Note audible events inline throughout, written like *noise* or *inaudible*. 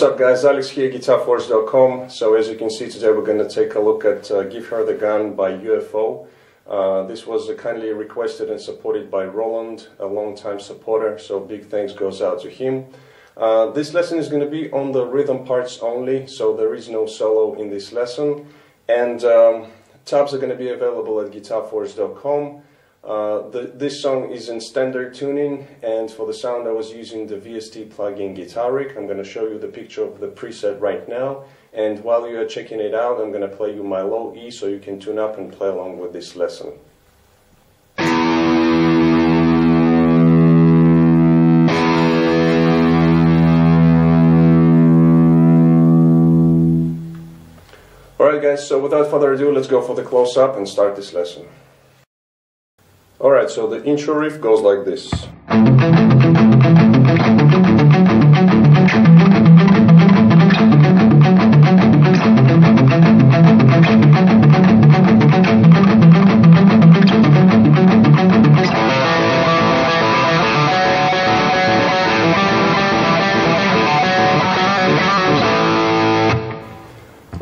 What's up guys, Alex here, GuitarForce.com. So as you can see today we're going to take a look at uh, Give Her The Gun by UFO. Uh, this was kindly requested and supported by Roland, a long-time supporter, so big thanks goes out to him. Uh, this lesson is going to be on the rhythm parts only, so there is no solo in this lesson. And um, tabs are going to be available at GuitarForce.com. Uh, the, this song is in standard tuning and for the sound I was using the VST plugin Guitaric. I'm going to show you the picture of the preset right now and while you are checking it out I'm going to play you my low E so you can tune up and play along with this lesson. Alright guys, so without further ado let's go for the close-up and start this lesson. Alright, so the intro riff goes like this.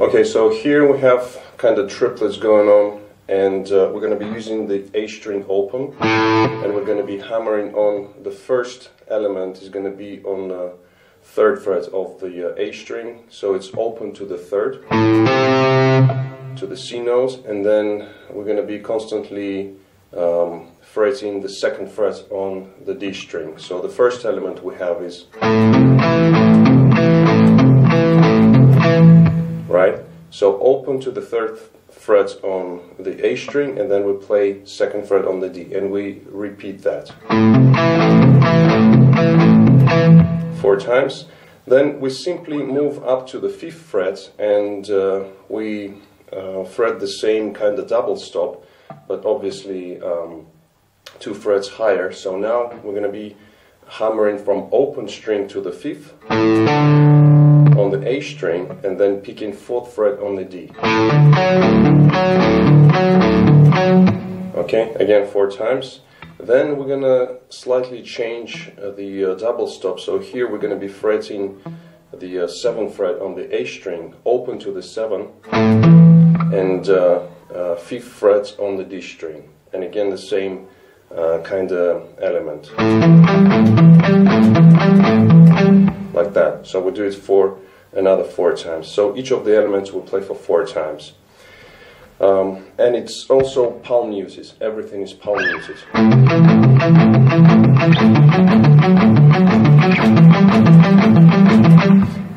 Okay, so here we have kind of triplets going on and uh, we're going to be using the A string open and we're going to be hammering on the first element is going to be on the third fret of the uh, A string so it's open to the third to the C note and then we're going to be constantly um, fretting the second fret on the D string. So the first element we have is right? So open to the third frets on the A string and then we play second fret on the D and we repeat that four times. Then we simply move up to the fifth fret and uh, we uh, fret the same kind of double stop but obviously um, two frets higher. So now we're going to be hammering from open string to the fifth on the A string and then picking fourth fret on the D. Okay, again four times. Then we're gonna slightly change uh, the uh, double stop. So here we're gonna be fretting the uh, seventh fret on the A string, open to the seven, and uh, uh, fifth fret on the D string. And again the same uh, kind of element. Like that. So we'll do it for another four times. So each of the elements will play for four times. Um, and it's also palm muted. Everything is palm muted.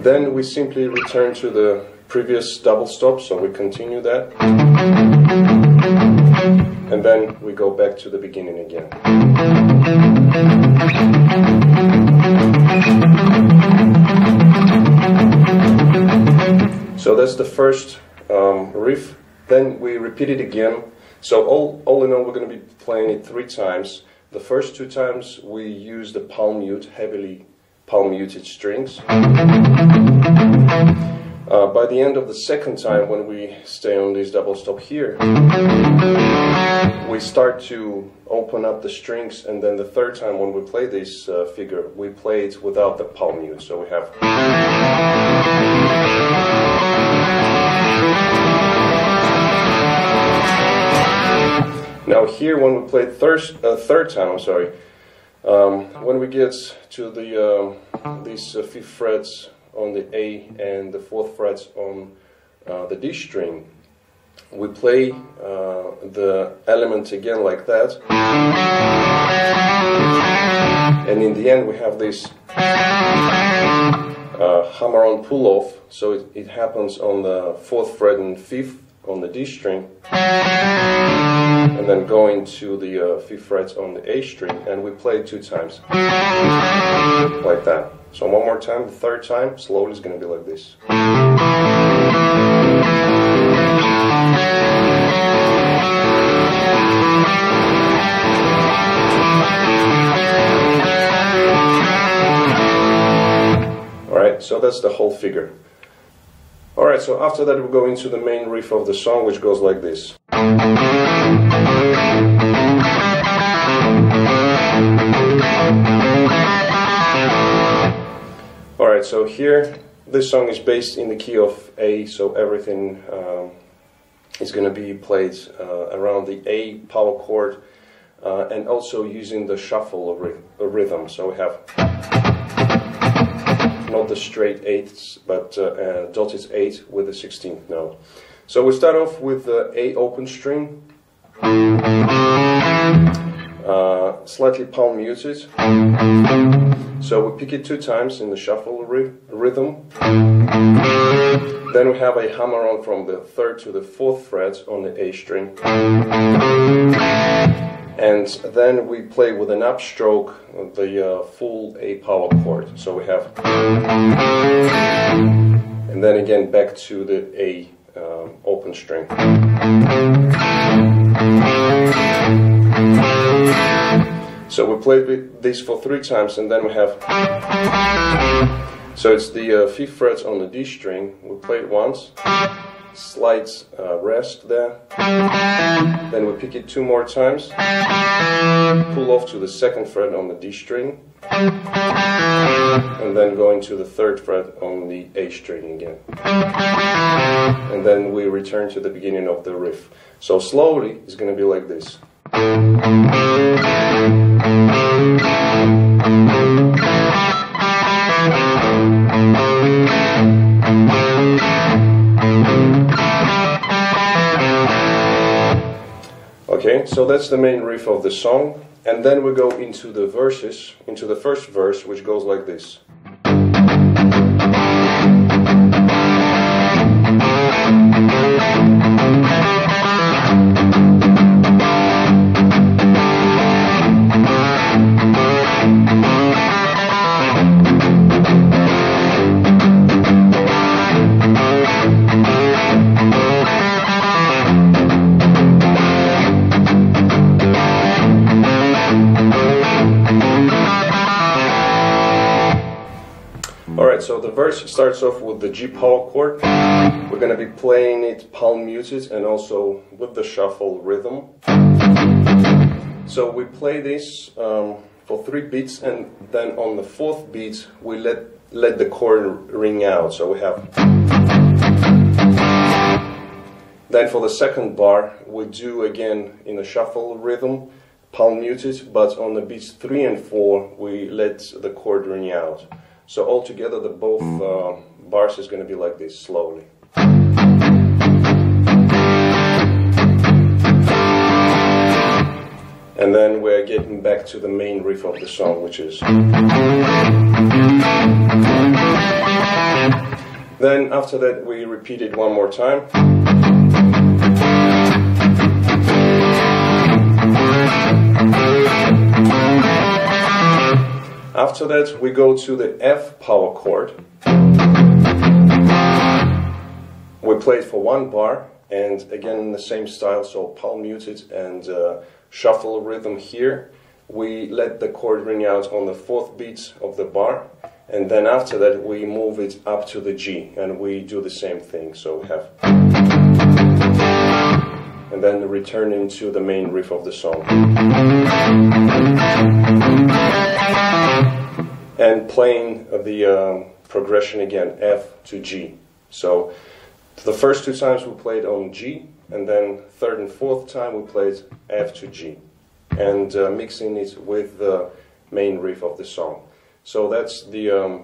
Then we simply return to the previous double stop, so we continue that. And then we go back to the beginning again. So that's the first um, riff. Then we repeat it again. So all, all in all, we're going to be playing it three times. The first two times we use the palm mute, heavily palm muted strings. Uh, by the end of the second time, when we stay on this double stop here, we start to open up the strings, and then the third time when we play this uh, figure, we play it without the palm mute. So we have. Now here, when we play third, uh, third time, I'm sorry, um, when we get to the uh, these uh, fifth frets on the A and the fourth frets on uh, the D string, we play uh, the element again like that. And in the end we have this uh, hammer-on pull-off, so it, it happens on the fourth fret and fifth on the D string and then going to the uh, fifth frets on the A string and we play two times like that So one more time, the third time, slowly is going to be like this. Alright, so that's the whole figure. Alright, so after that we go into the main riff of the song which goes like this. Alright, so here this song is based in the key of A, so everything um, is going to be played uh, around the A power chord uh, and also using the shuffle rhythm. So we have not the straight eighths, but uh, uh, dotted eight with the 16th note. So we start off with the A open string, uh, slightly palm muted. So we pick it two times in the shuffle rhythm. Then we have a hammer on from the third to the fourth fret on the A string. And then we play with an upstroke the uh, full A power chord. So we have, and then again back to the A um, open string. So we play this for three times and then we have, so it's the uh, fifth fret on the D string, we play it once, slight uh, rest there. Then we pick it two more times, pull off to the second fret on the D string, and then go into the third fret on the A string again. And then we return to the beginning of the riff. So slowly, it's going to be like this. Okay, so that's the main riff of the song. And then we go into the verses, into the first verse, which goes like this. So the verse starts off with the G power chord. We're going to be playing it palm muted and also with the shuffle rhythm. So we play this um, for three beats and then on the fourth beat we let, let the chord ring out. So we have... Then for the second bar we do again in a shuffle rhythm palm muted, but on the beats 3 and 4 we let the chord ring out. So altogether the both uh, bars is going to be like this, slowly. And then we're getting back to the main riff of the song, which is... Then after that we repeat it one more time. After that, we go to the F power chord. We play it for one bar, and again in the same style, so palm muted and uh, shuffle rhythm here. We let the chord ring out on the fourth beat of the bar, and then after that we move it up to the G, and we do the same thing. So we have, and then returning to the main riff of the song and playing the um, progression again, F to G. So the first two times we played on G, and then third and fourth time we played F to G, and uh, mixing it with the main riff of the song. So that's the um,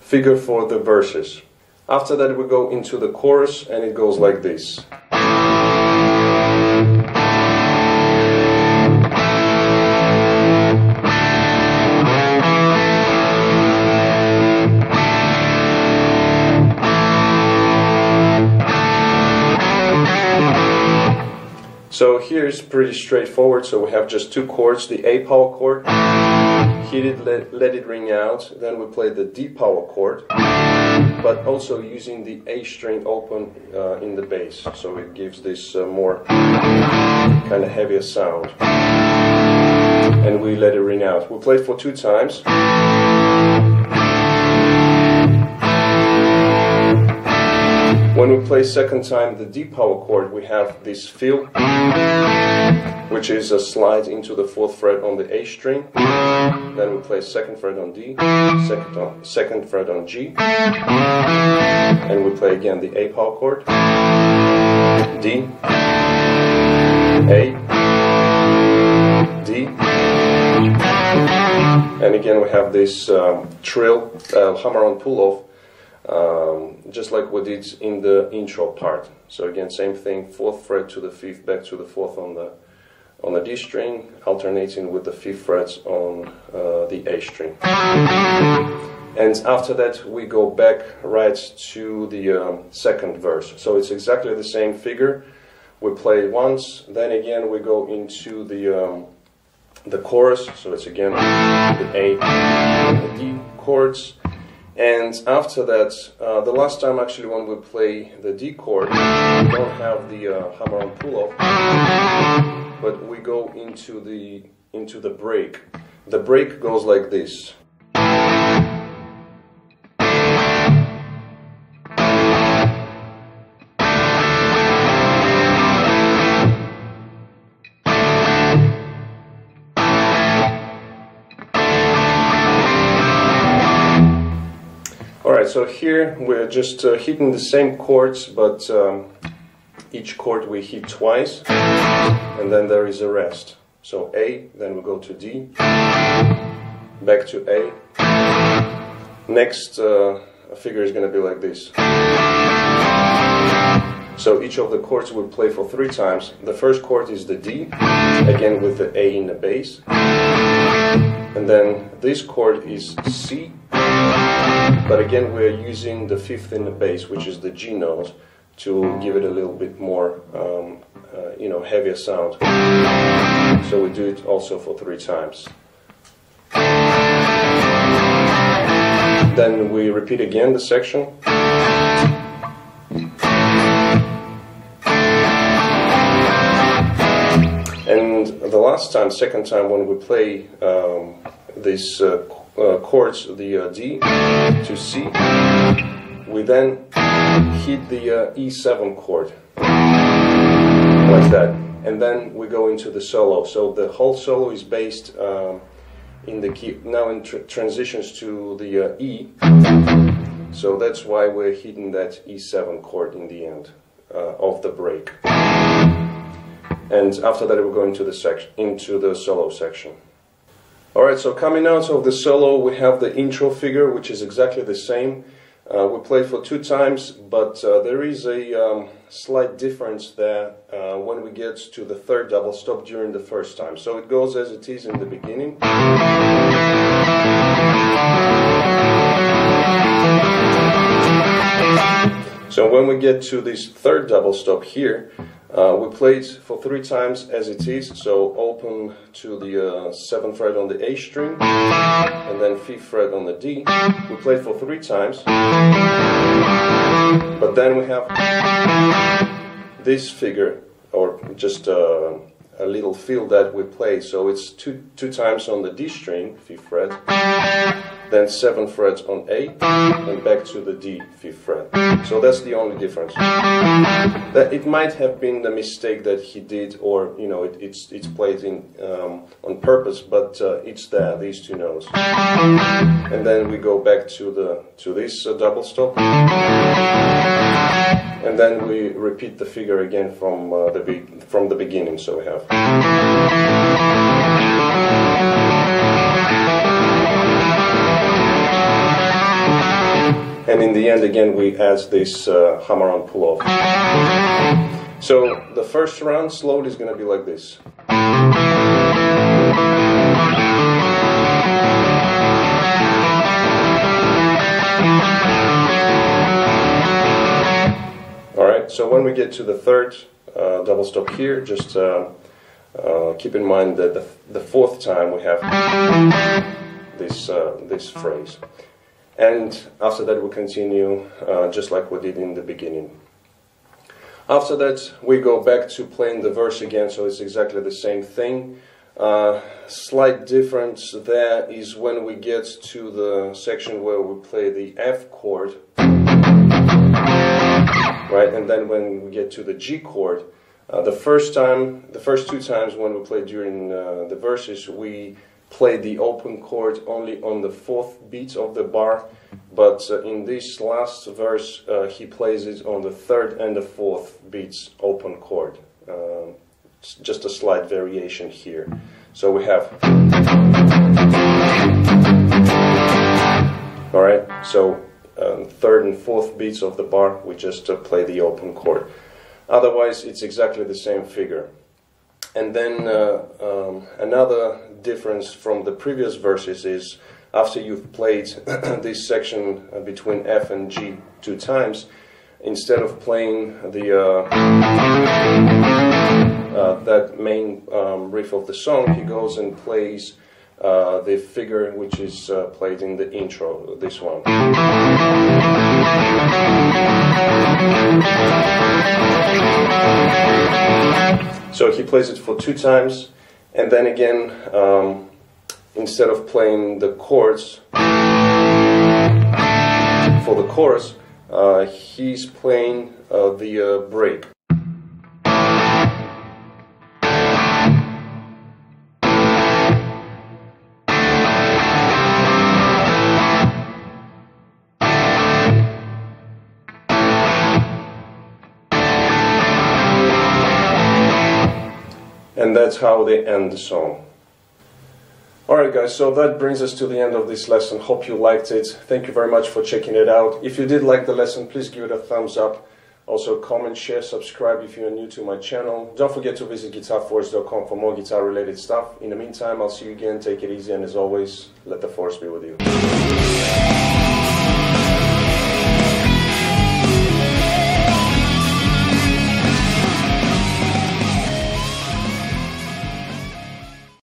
figure for the verses. After that we go into the chorus and it goes like this. So here is pretty straightforward. So we have just two chords, the A power chord hit it, let, let it ring out, then we play the D power chord, but also using the A string open uh, in the bass, so it gives this uh, more kind of heavier sound. And we let it ring out. We play for two times. When we play second time the D power chord, we have this feel, which is a slide into the fourth fret on the A string. Then we play second fret on D, second, on, second fret on G, and we play again the A power chord, D, A, D, and again we have this um, trill, uh, hammer on pull off um, just like we did in the intro part. So again, same thing, fourth fret to the fifth, back to the fourth on the on the D string, alternating with the fifth frets on uh, the A string. And after that, we go back right to the um, second verse. So it's exactly the same figure. We play it once, then again we go into the um, the chorus. So it's again the A and the D chords and after that, uh, the last time actually when we play the D chord, we don't have the uh, hammer on pull off, but we go into the into the break. The break goes like this. Alright, so here we're just uh, hitting the same chords, but um, each chord we hit twice, and then there is a rest. So A, then we go to D, back to A. Next uh, figure is going to be like this. So each of the chords we play for three times. The first chord is the D, again with the A in the bass. And then this chord is C, but again, we're using the fifth in the bass, which is the G note, to give it a little bit more, um, uh, you know, heavier sound. So we do it also for three times. Then we repeat again the section. And the last time, second time, when we play um, this uh, uh, chords, the uh, D to C. We then hit the uh, E7 chord, like that. And then we go into the solo. So the whole solo is based um, in the key, now in tr transitions to the uh, E. So that's why we're hitting that E7 chord in the end uh, of the break. And after that, we're going to the section, into the solo section. Alright, so coming out of the solo, we have the intro figure, which is exactly the same. Uh, we play for two times, but uh, there is a um, slight difference there uh, when we get to the third double stop during the first time. So it goes as it is in the beginning. So when we get to this third double stop here, uh, we played for three times as it is, so open to the uh, 7th fret on the A string, and then 5th fret on the D. We played for three times, but then we have this figure, or just uh, a little fill that we play, so it's two, two times on the D string, 5th fret, then 7 frets on A, and back to the D, 5th fret. So that's the only difference. That it might have been the mistake that he did, or you know, it, it's it's played in um, on purpose, but uh, it's there, these two notes. And then we go back to the to this uh, double stop, and then we repeat the figure again from uh, the from the beginning. So we have. And in the end again we add this uh, hammer on pull off. So the first round slowly is going to be like this. Alright, so when we get to the third uh, double stop here, just uh, uh keep in mind that the, the fourth time we have this, uh, this phrase. And after that, we continue uh, just like we did in the beginning. After that, we go back to playing the verse again, so it's exactly the same thing. Uh, slight difference there is when we get to the section where we play the F chord, right? And then when we get to the G chord, uh, the first time, the first two times when we play during uh, the verses, we play the open chord only on the fourth beat of the bar, but uh, in this last verse, uh, he plays it on the third and the fourth beats open chord. Uh, just a slight variation here. So we have. All right, so um, third and fourth beats of the bar, we just uh, play the open chord. Otherwise, it's exactly the same figure. And then uh, um, another difference from the previous verses is after you've played *clears throat* this section between F and G two times, instead of playing the uh, uh, that main um, riff of the song, he goes and plays uh, the figure which is uh, played in the intro, this one. So he plays it for two times, and then again, um, instead of playing the chords for the chorus, uh, he's playing uh, the uh, break. And that's how they end the song. Alright guys, so that brings us to the end of this lesson. Hope you liked it. Thank you very much for checking it out. If you did like the lesson, please give it a thumbs up. Also comment, share, subscribe if you're new to my channel. Don't forget to visit guitarforce.com for more guitar related stuff. In the meantime, I'll see you again. Take it easy and as always, let the force be with you.